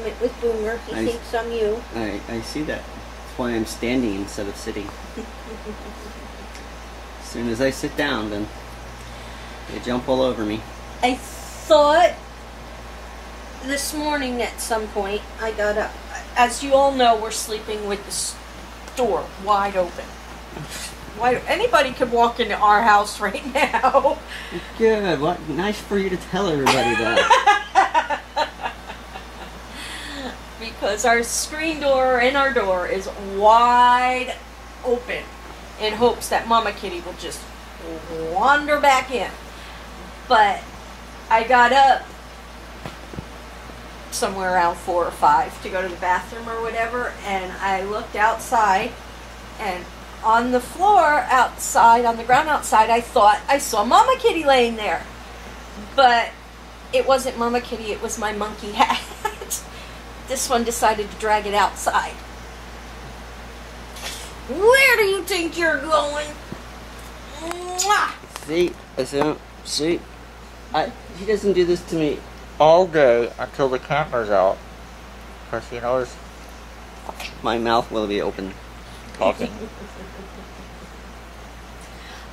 morning. Having a moment with Boomer. He I- thinks I'm you. I, I see that. That's why I'm standing instead of sitting. as soon as I sit down, then they jump all over me. I thought this morning at some point I got up. As you all know, we're sleeping with the door wide open. Why anybody could walk into our house right now. Good. What? Nice for you to tell everybody that. because our screen door and our door is wide open in hopes that Mama Kitty will just wander back in. But I got up somewhere around four or five to go to the bathroom or whatever, and I looked outside, and on the floor outside, on the ground outside, I thought I saw Mama Kitty laying there. But it wasn't Mama Kitty, it was my monkey hat. this one decided to drag it outside. Where do you think you're going? Mwah! see, I see, see, I, he doesn't do this to me all day until the camera's out, because he knows my mouth will be open talking.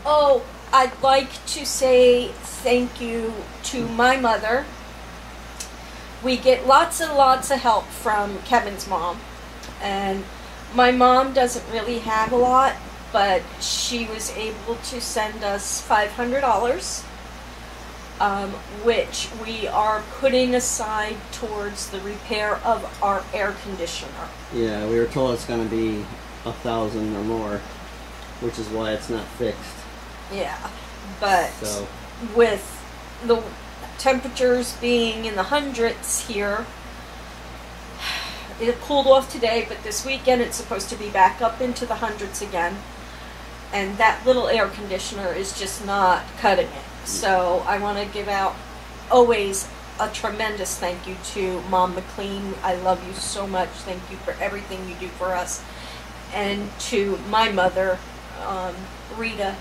Oh, I'd like to say thank you to my mother. We get lots and lots of help from Kevin's mom. And my mom doesn't really have a lot, but she was able to send us $500, um, which we are putting aside towards the repair of our air conditioner. yeah, we were told it's going to be a thousand or more, which is why it's not fixed. Yeah, but So, with the temperatures being in the hundreds here, it cooled off today, but this weekend it's supposed to be back up into the hundreds again. And that little air conditioner is just not cutting it. So I want to give out always a tremendous thank you to Mom McLean. I love you so much. Thank you for everything you do for us. And to my mother, um, Rita,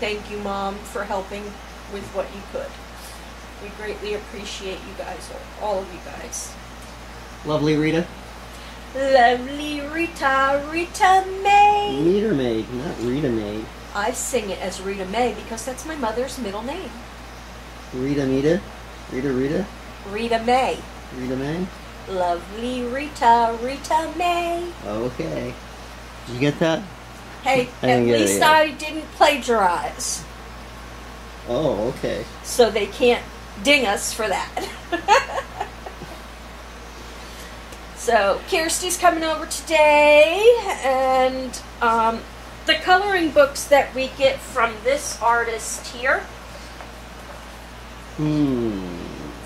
thank you, Mom, for helping with what you could. We greatly appreciate you guys, all of you guys. lovely Rita. Lovely Rita, Rita May. Rita May, not Rita May. I sing it as Rita May because that's my mother's middle name. Rita Mita? Rita Rita? Rita May. Rita May? Lovely Rita, Rita May. Okay. Did you get that? Hey, at didn't get it least. I didn't plagiarize, Oh, okay. so they can't ding us for that. so Kirsty's coming over today, and um, the coloring books that we get from this artist here. Hmm.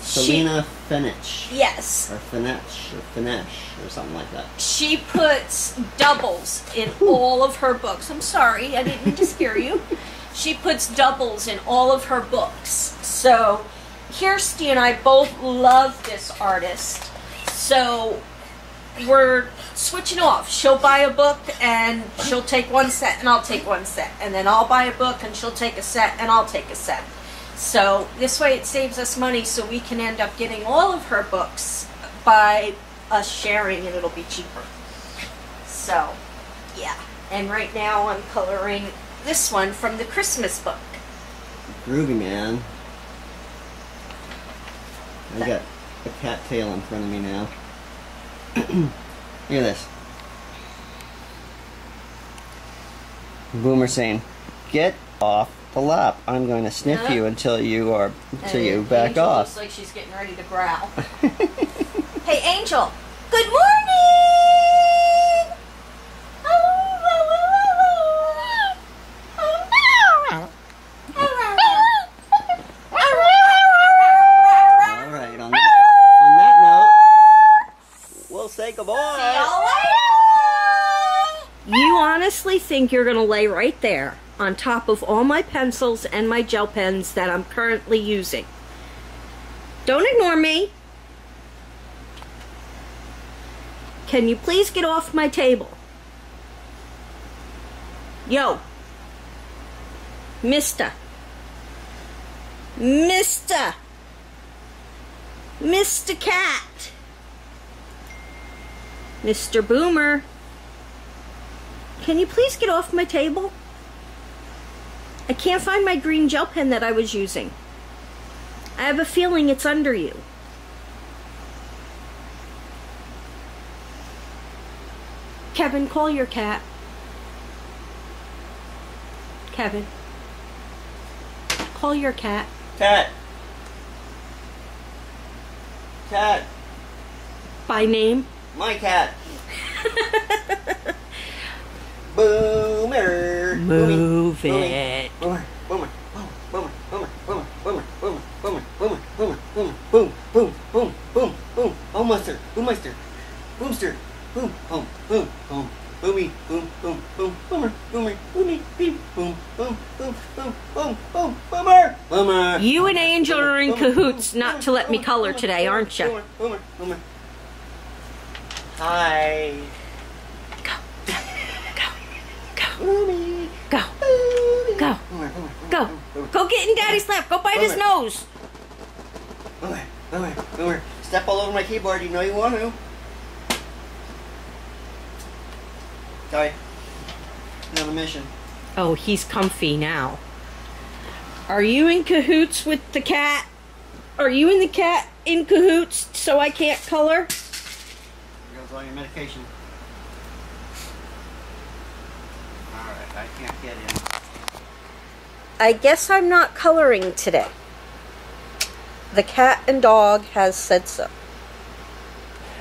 She- Selina Fenech. Yes, Or Finech, or Finech, or something like that. she puts doubles in all of her books. I'm sorry, I didn't mean to scare you. She puts doubles in all of her books. So, Kirsty and I both love this artist. So, we're switching off. She'll buy a book and she'll take one set, and I'll take one set. And then I'll buy a book and she'll take a set, and I'll take a set. So, this way it saves us money so we can end up getting all of her books by us sharing, and it'll be cheaper. So, yeah. And right now I'm coloring this one from the Christmas book. Groovy man. I got a cat tail in front of me now. Look at this. Boomer saying, "Get off the lap. I'm going to sniff you until you are until you back Angel off." Looks like she's getting ready to growl. hey, Angel. Good morning. All right. On that, on that note, we'll say goodbye. You honestly think you're going to lay right there on top of all my pencils and my gel pens that I'm currently using. Don't ignore me. Can you please get off my table? Yo. Mister. Mister. Mr. Cat. Mr. Boomer. Can you please get off my table? I can't find my green gel pen that I was using. I have a feeling it's under you. Kevin, call your cat. Kevin. Call your cat. Cat. Cat. By name. My cat. Move it. Boomer. Boomer. Boomer. Boomer. Boomer. Boomer. Boomer. Boomer. Boomer. Boomer. Boomer. Boom. Boom. Boom. Boom. Boom. Boommaster. Boommaster. Boomster. Boom. Boom. Boom. Boom. Boomy. Boom. Boom. Boom. Boomer. Boomer. Boomy. Beep. Boom. Boom. Boom. Boom. Boom. Boom. Boomer. Boomer. You and Angel are in cahoots not to let me color today, aren't you? Boomer. Boomer. Boomer. Hi. Go. Go. Boomy. Go. Go. Boomer. Boomer. Go. Go Go get in Daddy's lap. Go bite his nose. Boomer. Boomer. Boomer. Step all over my keyboard. You know you want to. Sorry. I'm a mission. Oh, he's comfy now. Are you in cahoots with the cat? Are you and the cat in cahoots so I can't color? Here goes all your medication. Alright, I can't get in. I guess I'm not coloring today. The cat and dog has said so.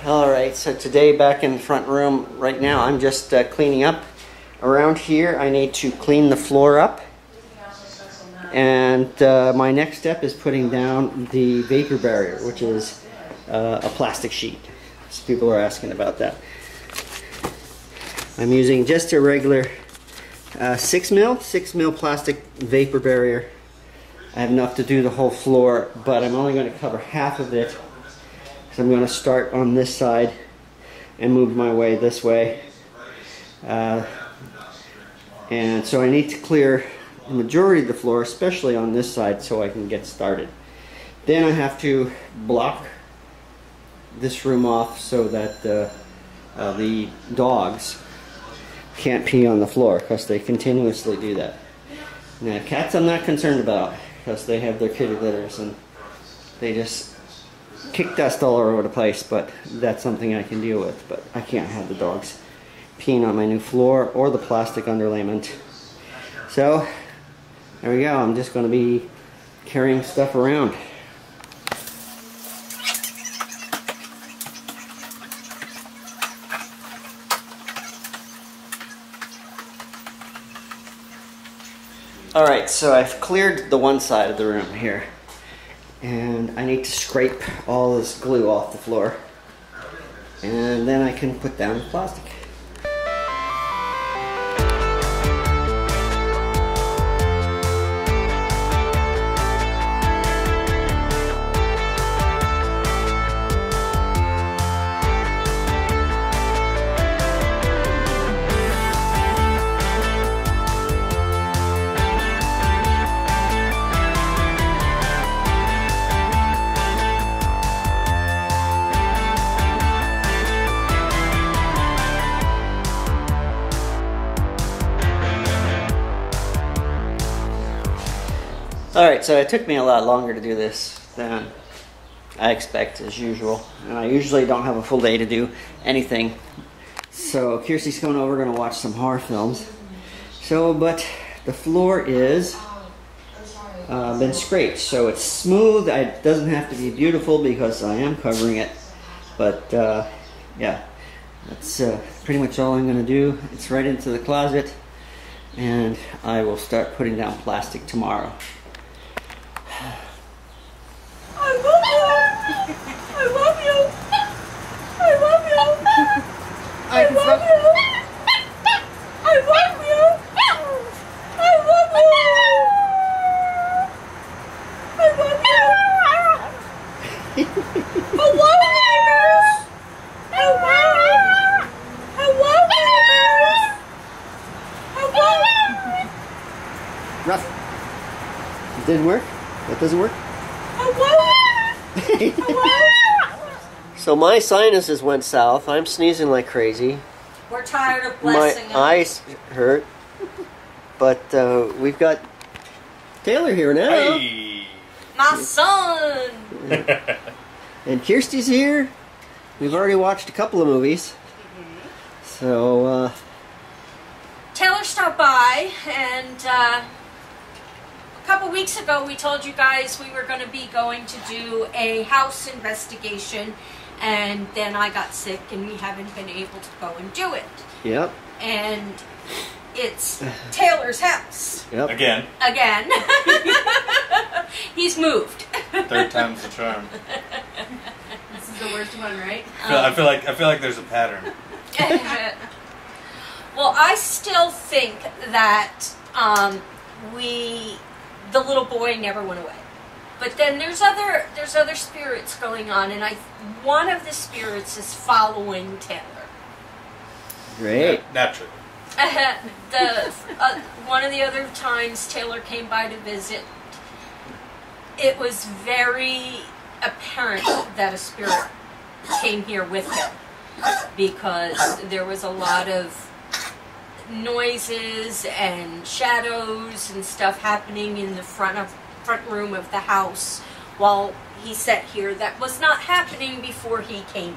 Alright, so today back in the front room, right now I'm just uh, cleaning up. Around here I need to clean the floor up. And uh, my next step is putting down the vapor barrier, which is uh, a plastic sheet. So people are asking about that. I'm using just a regular uh, 6 mil, 6 mil plastic vapor barrier. I have enough to do the whole floor, but I'm only going to cover half of it. So I'm going to start on this side and move my way this way. Uh, and so I need to clear the majority of the floor, especially on this side, so I can get started. Then I have to block this room off so that uh, uh, the dogs can't pee on the floor because they continuously do that. Now cats I'm not concerned about because they have their kitty litters and they just kick dust all over the place, but that's something I can deal with. But I can't have the dogs peeing on my new floor or the plastic underlayment. So there we go. I'm just going to be carrying stuff around. Alright, so I've cleared the one side of the room here. And I need to scrape all this glue off the floor. And then I can put down the plastic. Alright, so it took me a lot longer to do this than I expect as usual. And I usually don't have a full day to do anything. So Kirsty's coming over, gonna watch some horror films. So, but the floor is uh, been scraped, so it's smooth. It doesn't have to be beautiful because I am covering it. But uh, yeah, that's uh, pretty much all I'm gonna do. It's right into the closet, and I will start putting down plastic tomorrow. I love you. I love you. I love you. I love you. I love you. I love you. I love you. Hello, neighbors. Hello. Hello, neighbors. Hello. Rough. It didn't work? That doesn't work? Hello. Hello. So my sinuses went south. I'm sneezing like crazy. We're tired of My blessing him. eyes hurt. But uh, we've got Taylor here now. Hey. My son. And Kirsty's here. We've already watched a couple of movies. So, uh, Taylor stopped by, and uh, a couple weeks ago we told you guys we were going to be going to do a house investigation, and then I got sick, and we haven't been able to go and do it. yep, And it's Taylor's house yep. Again, again. He's moved. third time's the charm. This is the worst one, right? I feel, I feel like I feel like there's a pattern. well, I still think that um, we, the little boy, never went away. But then there's other there's other spirits going on, and I one of the spirits is following Taylor. Great. Naturally. the uh, one of the other times Taylor came by to visit, it was very apparent that a spirit came here with him because there was a lot of noises and shadows and stuff happening in the front of front room of the house while he sat here that was not happening before he came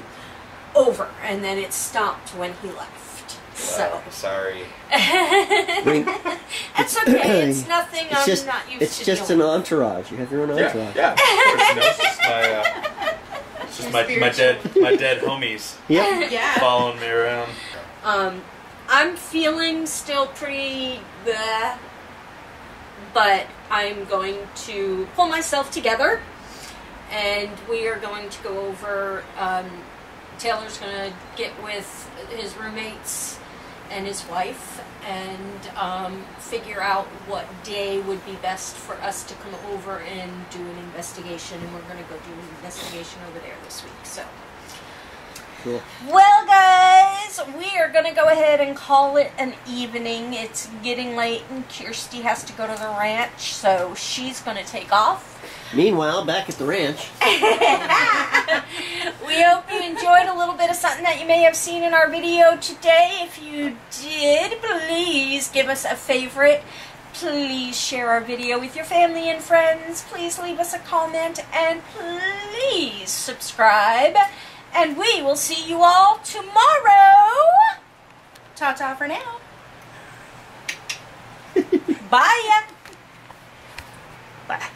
over and then it stopped when he left so Oh, sorry. I mean, It's okay. It's nothing it's I'm just, not used it's to just an entourage. You have your own entourage. yeah. Of course, it's just my, uh, it's just my, my dead my dead homies Yep. Yeah. following me around. Um, I'm feeling still pretty bleh, but I'm going to pull myself together, and we are going to go over. Um, Taylor's going to get with his roommates and his wife and um, figure out what day would be best for us to come over and do an investigation. And we're going to go do an investigation over there this week. So. Cool. Well, guys, we are going to go ahead and call it an evening. It's getting late, and Kirsty has to go to the ranch, so she's going to take off. Meanwhile, back at the ranch, we hope you enjoyed a little bit of something that you may have seen in our video today. If you did, please give us a favorite. Please share our video with your family and friends. Please leave us a comment and please subscribe. And we will see you all tomorrow. Ta ta for now. Bye. Bye.